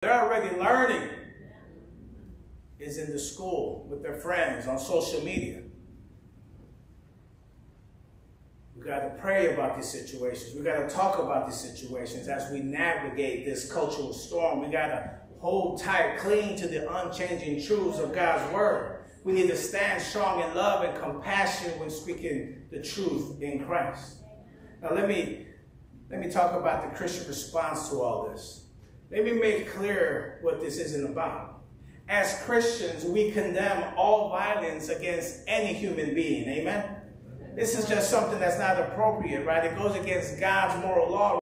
They're already learning is in the school with their friends on social media. We got to pray about these situations. We got to talk about these situations as we navigate this cultural storm. We got to hold tight, cling to the unchanging truths of God's word. We need to stand strong in love and compassion when speaking the truth in Christ. Now let me let me talk about the Christian response to all this. Let me make clear what this isn't about. As Christians, we condemn all violence against any human being. Amen? This is just something that's not appropriate, right? It goes against God's moral law.